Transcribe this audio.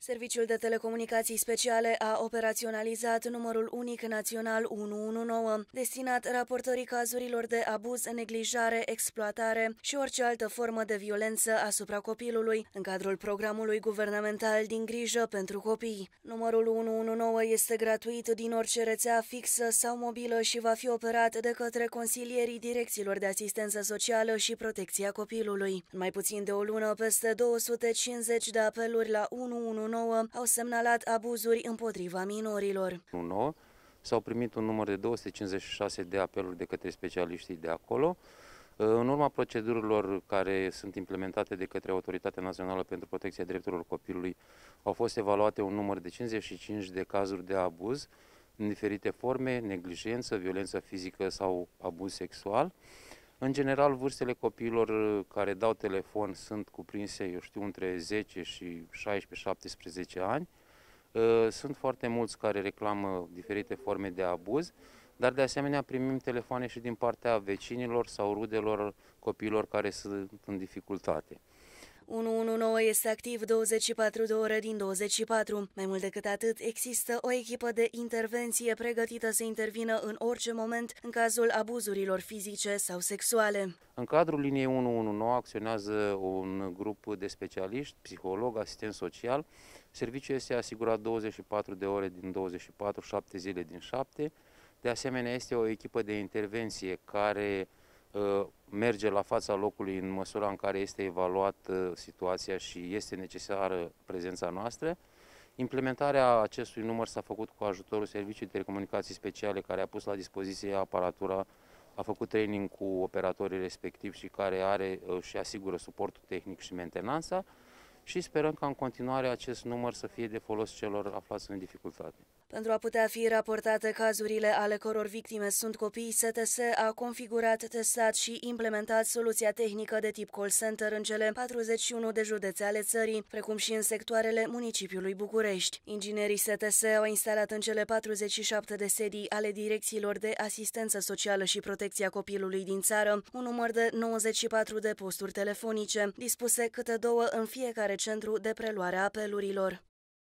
Serviciul de telecomunicații speciale a operaționalizat numărul unic național 119, destinat raportării cazurilor de abuz, neglijare, exploatare și orice altă formă de violență asupra copilului, în cadrul programului guvernamental din grijă pentru copii. Numărul 119 este gratuit din orice rețea fixă sau mobilă și va fi operat de către consilierii direcțiilor de asistență socială și protecția copilului. În mai puțin de o lună, peste 250 de apeluri la 119 9 au semnalat abuzuri împotriva minorilor. 9 s-au primit un număr de 256 de apeluri de către specialiștii de acolo. În urma procedurilor care sunt implementate de către Autoritatea Națională pentru Protecția Drepturilor Copilului, au fost evaluate un număr de 55 de cazuri de abuz în diferite forme, neglijență, violență fizică sau abuz sexual. În general, vârstele copiilor uh, care dau telefon sunt cuprinse, eu știu, între 10 și 16-17 ani. Uh, sunt foarte mulți care reclamă diferite forme de abuz, dar de asemenea primim telefoane și din partea vecinilor sau rudelor copiilor care sunt în dificultate. 119 este activ 24 de ore din 24. Mai mult decât atât, există o echipă de intervenție pregătită să intervină în orice moment în cazul abuzurilor fizice sau sexuale. În cadrul liniei 119 acționează un grup de specialiști, psiholog, asistent social. Serviciul este asigurat 24 de ore din 24, 7 zile din 7. De asemenea, este o echipă de intervenție care Uh, merge la fața locului în măsura în care este evaluată situația și este necesară prezența noastră. Implementarea acestui număr s-a făcut cu ajutorul Serviciului de Telecomunicații Speciale care a pus la dispoziție aparatura, a făcut training cu operatorii respectivi și care are uh, și asigură suportul tehnic și mentenanța și sperăm ca în continuare acest număr să fie de folos celor aflați în dificultate. Pentru a putea fi raportate cazurile ale căror victime sunt copii, STS a configurat, testat și implementat soluția tehnică de tip call center în cele 41 de județe ale țării, precum și în sectoarele municipiului București. Inginerii STS au instalat în cele 47 de sedii ale direcțiilor de asistență socială și protecția copilului din țară un număr de 94 de posturi telefonice, dispuse câte două în fiecare centru de preluare a apelurilor.